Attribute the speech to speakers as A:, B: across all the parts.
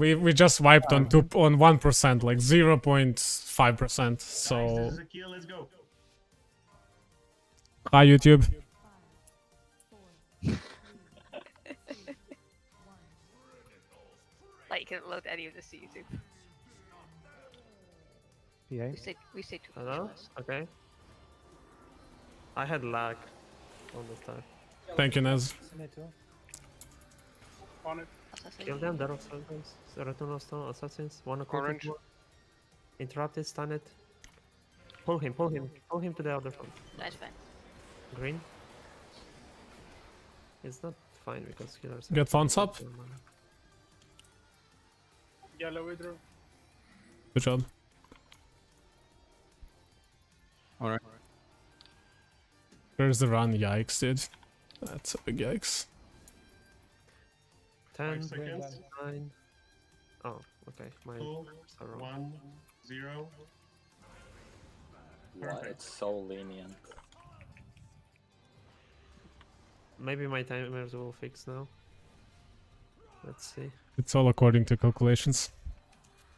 A: We we just wiped on two on one percent, like zero point five percent. So
B: This is a kill, let's go.
A: hi YouTube.
C: Like you can load any of this to YouTube.
D: Yeah.
C: We say we say two
E: Hello?
C: viewers.
E: Okay. I had lag all this time.
A: Thank you, Nez.
F: On it.
C: Assassin.
E: Kill them, they're assassins. Return of stone assassins. One occultic
F: Orange.
E: one. Interrupt it, stun it. Pull him, pull him, pull him to the other front.
C: That's fine.
E: Green. It's not fine because healers.
A: Get fonts up.
F: Yellow withdraw.
A: Good job.
D: Alright.
A: Where's the run? Yikes, dude. That's a big yikes.
E: 10,
B: Five seconds.
E: 9. Oh, okay. My
B: Two,
E: numbers are wrong.
B: one, zero.
G: What?
B: Perfect.
G: It's so lenient.
E: Maybe my timers will fix now. Let's see.
A: It's all according to calculations.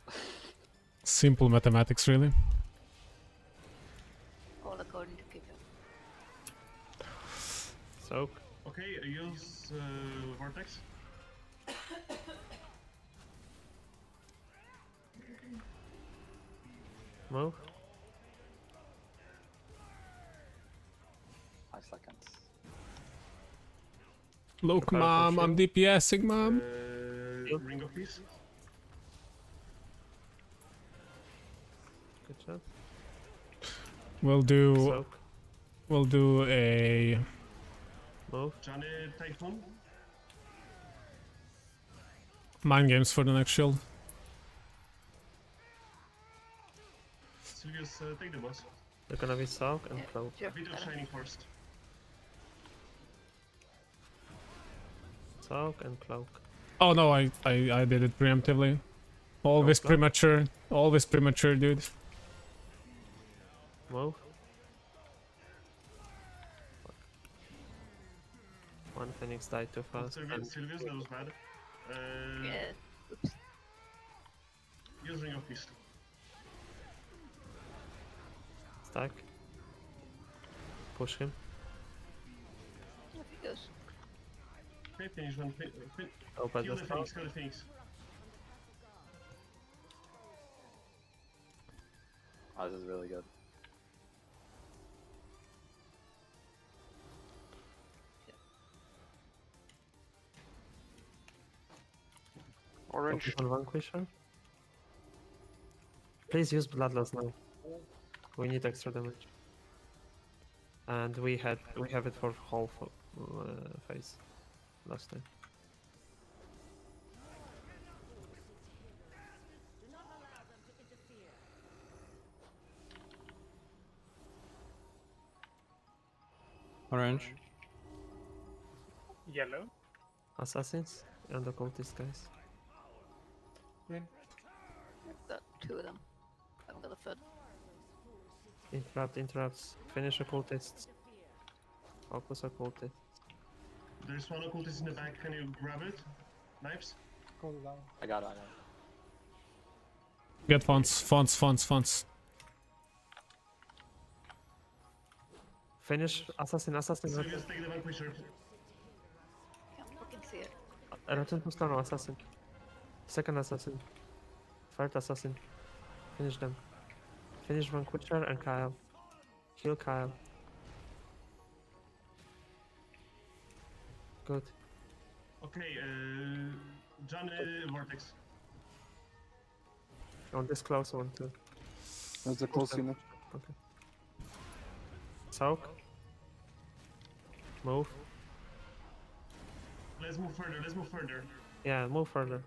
A: Simple mathematics, really.
C: All according to Kiko.
E: Soak.
B: Okay, use uh, Vortex.
E: Move.
G: Five seconds.
A: Look,
E: Prepare
A: mom, I'm DPSing, mom.
B: Uh,
E: Yep.
B: Ring of Peace.
E: Good job.
A: We'll do
E: Soak.
A: we'll do a
E: Move.
B: Johnny Typhoon.
A: mind games for the next shield.
B: Sylvius, uh, take the boss.
E: They're gonna be soak and
C: Yeah,
E: cloak.
C: sure.
B: Bit of. Shining first.
E: Soak and cloak.
A: Oh no, I I, I did it preemptively. Always
E: no.
A: premature. Always premature, dude.
E: Whoa. One phoenix died too fast.
B: Sylvius,
E: and
B: Sylvius, that was bad. Uh,
C: Yeah. Oops.
B: Use Ring of
E: stack. Push him.
C: Off he goes.
B: Okay, finish one. Fin fin
E: Oh, but
B: kill
E: the
B: the
E: stack.
B: Phoenix, kill the Phoenix.
G: Oh, this is really good.
F: Orange.
E: Focus on Vanquisher. Please use Bloodlust now. We need extra damage. And we had we have it for whole fo- uh, phase last time.
D: Orange.
F: Yellow.
E: Assassins and the occultist guys.
C: Got two of them. I haven't got a third.
E: Interrupt, interrupts. Finish occultists. Focus occultists.
B: There's one occultist in the back. Can you grab it? Knives?
G: I got it. I got it.
A: Get fonts, fonts, fonts, fonts.
E: Finish assassin, assassin.
B: Sylvius, take the Vanquisher.
C: Can't fucking see it.
E: Return to Stano, assassin. Second assassin. Third assassin. Finish them. Finish Vanquisher and Kyle. Kill Kyle. Good.
B: Okay, uh, Johnny Vortex.
E: On this close one too.
D: That's a close enough.
E: Okay. Soak. Move.
B: Let's move further, let's move further.
E: Yeah, move further.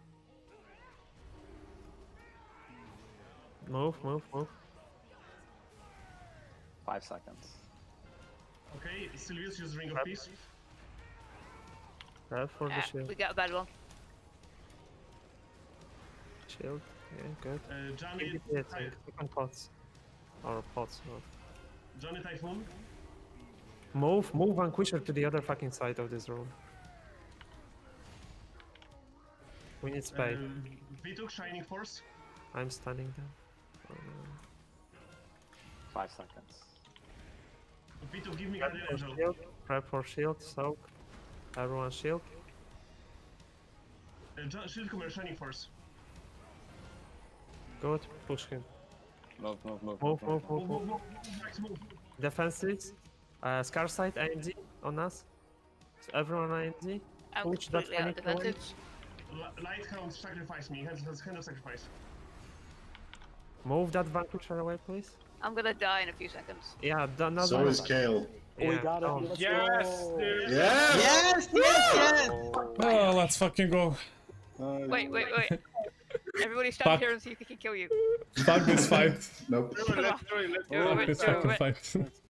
E: Move, move, move.
G: Five seconds.
B: Okay, Sylvius, use Ring of
E: Yep.
B: Peace.
E: Grab for the
C: Ah,
E: shield.
C: we got a bad one.
E: Shield. Yeah, good.
B: Uh, Johnny,
E: Keep Second pots. Or pots. no.
B: Johnny Typhoon.
E: Move, move Vanquisher to the other fucking side of this room. We need spade.
B: Uh, V2 Shining Force.
E: I'm stunning them. Uh,
G: Five seconds.
B: V2, give me
E: prep
B: Guardian
E: for
B: Angel.
E: shield. Prep for shield. Soak. Everyone shield.
B: Uh, Jo- Shieldcoomer, Shining Force.
E: Good. Push him.
G: Move, move, move.
E: Move, move, move,
B: Move, move,
E: move.
B: move, move,
E: Defenses. Uh, Scar side AMD on us. So everyone AMD.
C: I'm
E: Push that
C: out of
E: panic away.
C: advantage.
B: Li- Light Hound, sacrifice me. Hands, hands, hand of sacrifice.
E: Move that Vanquisher away, please.
C: I'm gonna die in a few seconds.
E: Yeah, the- another
H: So is Kael.
E: Yeah,
G: we got
E: down.
G: it. Let's
F: Yes,
G: go.
F: dude.
H: Yes!
D: Yes, yes, yes!
A: Oh, let's fucking go.
H: Uh,
C: Wait, wait, wait. Everybody
A: Fuck.
C: stand here and see if he can kill you.
A: Fuck this fight.
H: Nope.
F: Do it, let's do it, let's do
C: Oh,
F: it.
A: Fuck
C: wait,
A: this
C: wait,
A: fucking
C: wait.
A: fight.